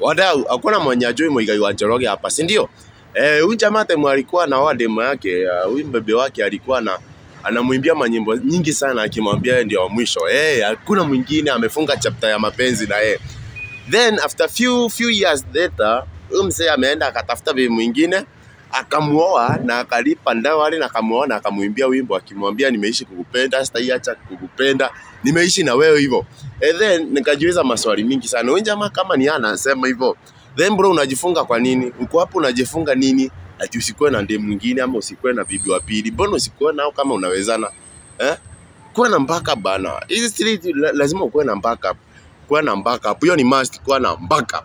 wadau, hakuna mwenye ajui Muigai wa Njoroge hapa, si ndio? Eh, huyu jamaa temu alikuwa na wademu yake, huyu uh, mbebe wake alikuwa na anamwimbia manyimbo nyingi sana akimwambia ndio wa mwisho. Eh, hakuna mwingine amefunga chapter ya mapenzi na yeye. Then after few few years later, huyu mzee ameenda akatafuta bibi mwingine akamuoa na akalipa ndawali na akamuoa na akamwimbia wimbo akimwambia nimeishi kukupenda, sitaiacha kukupenda, nimeishi na wewe hivyo. And then nikajiuliza maswali mingi sana. Huyu jamaa kama ni anasema hivyo, then bro unajifunga kwa nini? Uko hapo unajifunga nini? Ati usikuwe na ndemu mwingine ama usikuwe na bibi wa pili. Mbona usikuwe nao kama unawezana? Eh? Kuwa na backup bana. Hizi street lazima ukuwe na backup. Kuwa na backup. Hiyo ni must, kuwa na backup.